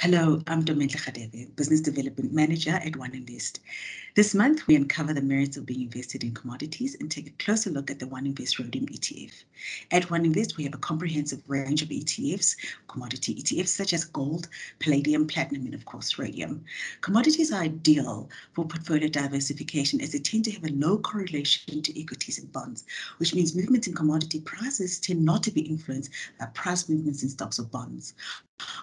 Hello, I'm Ntombenhle Radebe, Business Development Manager at One Invest. This month, we uncover the merits of being invested in commodities and take a closer look at the One Invest Rhodium ETF. At One Invest, we have a comprehensive range of ETFs, commodity ETFs such as gold, palladium, platinum, and of course, rhodium. Commodities are ideal for portfolio diversification as they tend to have a low correlation to equities and bonds, which means movements in commodity prices tend not to be influenced by price movements in stocks or bonds.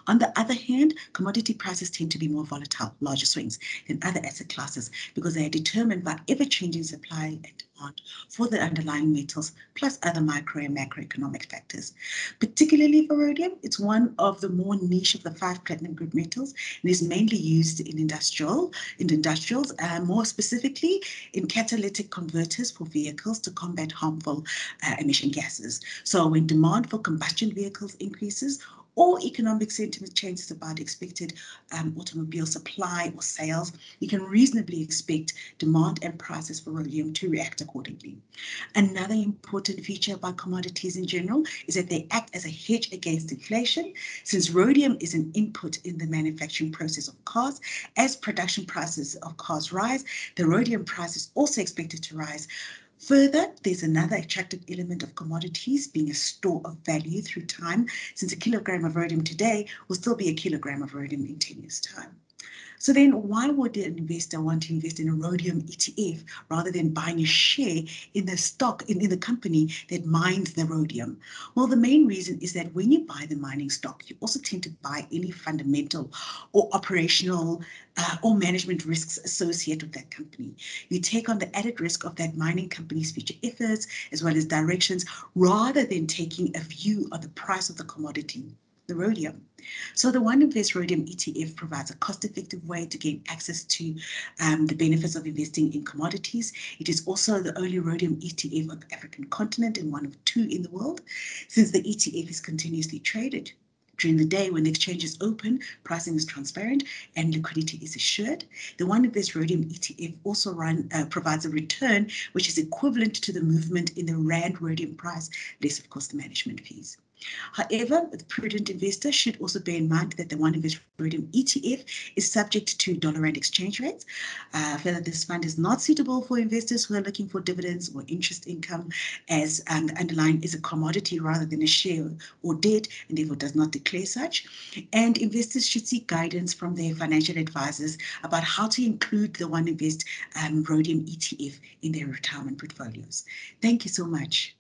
On the other hand, commodity prices tend to be more volatile, larger swings than other asset classes because they are determined by ever-changing supply and demand for the underlying metals, plus other micro and macroeconomic factors. Particularly for rhodium, it's one of the more niche of the five platinum group metals and is mainly used in industrial, in industrials, uh, more specifically in catalytic converters for vehicles to combat harmful uh, emission gases. So when demand for combustion vehicles increases or economic sentiment changes about expected um, automobile supply or sales, you can reasonably expect demand and prices for rhodium to react accordingly. Another important feature about commodities in general is that they act as a hedge against inflation. Since rhodium is an input in the manufacturing process of cars, as production prices of cars rise, the rhodium price is also expected to rise Further, there's another attractive element of commodities being a store of value through time, since a kilogram of rhodium today will still be a kilogram of rhodium in 10 years' time. So then why would an investor want to invest in a rhodium ETF rather than buying a share in the stock, in, in the company that mines the rhodium? Well, the main reason is that when you buy the mining stock, you also tend to buy any fundamental or operational uh, or management risks associated with that company. You take on the added risk of that mining company's future efforts as well as directions rather than taking a view of the price of the commodity the rhodium. So the One Invest Rhodium ETF provides a cost-effective way to gain access to um, the benefits of investing in commodities. It is also the only rhodium ETF on the African continent and one of two in the world, since the ETF is continuously traded. During the day when the exchange is open, pricing is transparent and liquidity is assured. The One Invest Rhodium ETF also run, uh, provides a return which is equivalent to the movement in the Rand rhodium price, less of course the management fees. However, the prudent investor should also bear in mind that the One Invest Rhodium ETF is subject to dollar rand exchange rates. Uh, further, this fund is not suitable for investors who are looking for dividends or interest income, as um, the underlying is a commodity rather than a share or debt, and therefore does not declare such. And investors should seek guidance from their financial advisors about how to include the One Invest um, Rhodium ETF in their retirement portfolios. Thank you so much.